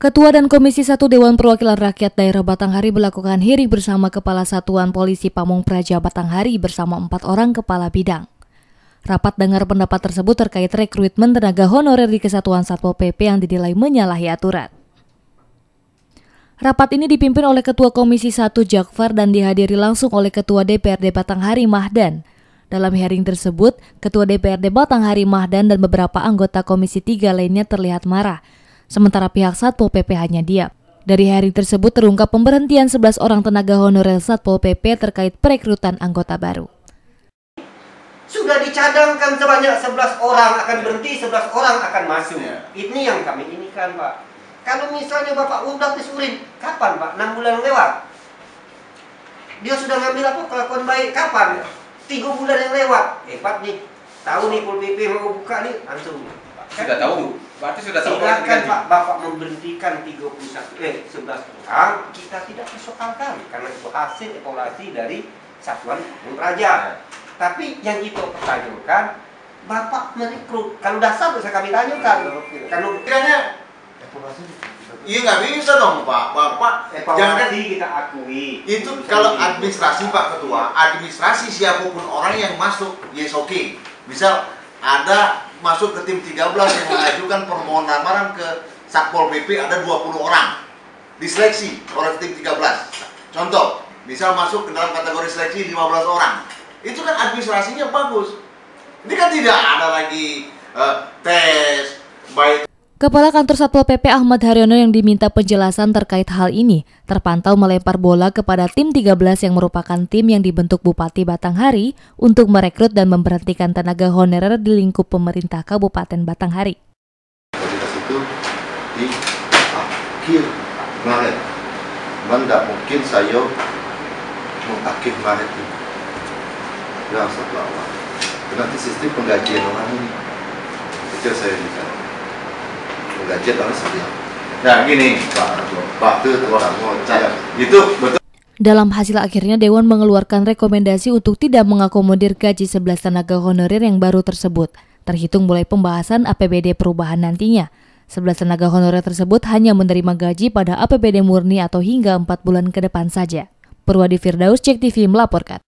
Ketua dan Komisi 1 Dewan Perwakilan Rakyat Daerah Batanghari melakukan hearing bersama Kepala Satuan Polisi Pamung Praja Batanghari bersama empat orang kepala bidang. Rapat dengar pendapat tersebut terkait rekrutmen tenaga honorer di Kesatuan Satpol PP yang dinilai menyalahi aturan. Rapat ini dipimpin oleh Ketua Komisi 1 Jakfar dan dihadiri langsung oleh Ketua DPRD Batanghari Mahdan. Dalam hearing tersebut, Ketua DPRD Batanghari Mahdan dan beberapa anggota Komisi 3 lainnya terlihat marah sementara pihak Satpol PP hanya diam. Dari hari tersebut terungkap pemberhentian 11 orang tenaga honorer Satpol PP terkait perekrutan anggota baru. Sudah dicadangkan sebanyak 11 orang akan berhenti, 11 orang akan masuk. Ya. Ini yang kami inikan, Pak. Kalau misalnya Bapak udah tes urin, kapan, Pak? 6 bulan lewat. Dia sudah ngambil apa kelakuan baik, kapan? Tiga bulan yang lewat. Hebat nih. Tahu nih Pol PP mau buka nih, langsung. Sudah tahu. Berarti sudah tahu Silakan Pak Bapak memberhentikan 31 eh 11 orang kita tidak persoalkan karena itu hasil evaluasi dari Satuan Raja. Ya. Tapi yang itu pertanyakan Bapak merekrut. Kalau dasar bisa kami tanyakan. Ya, Kalau kiranya Iya nggak bisa dong Pak. Bapak jangan kita akui. Itu kalau administrasi Pak Ketua, administrasi siapa pun orang yang masuk, yes oke. Okay. Misal ada masuk ke tim 13 yang mengajukan permohonan lamaran ke Satpol PP ada 20 orang. Diseleksi oleh tim 13 contoh misal masuk ke dalam kategori seleksi 15 orang. Itu kan administrasinya bagus. Ini kan tidak ada lagi uh, tes baik Kepala Kantor Satpol PP Ahmad Haryono yang diminta penjelasan terkait hal ini terpantau melempar bola kepada tim 13 yang merupakan tim yang dibentuk Bupati Batanghari untuk merekrut dan memberhentikan tenaga honorer di lingkup pemerintah Kabupaten Batanghari. itu di akhir Maret. Tidak mungkin saya mengakhir Maret ini. Ya, setelah Nanti sistem penggajian orang ini. Itu saya lihat gajet Nah gini Pak, Pak orang itu betul. Dalam hasil akhirnya Dewan mengeluarkan rekomendasi untuk tidak mengakomodir gaji 11 tenaga honorer yang baru tersebut, terhitung mulai pembahasan APBD perubahan nantinya. 11 tenaga honorer tersebut hanya menerima gaji pada APBD murni atau hingga 4 bulan ke depan saja. Purwadi Firdaus, Cek TV melaporkan.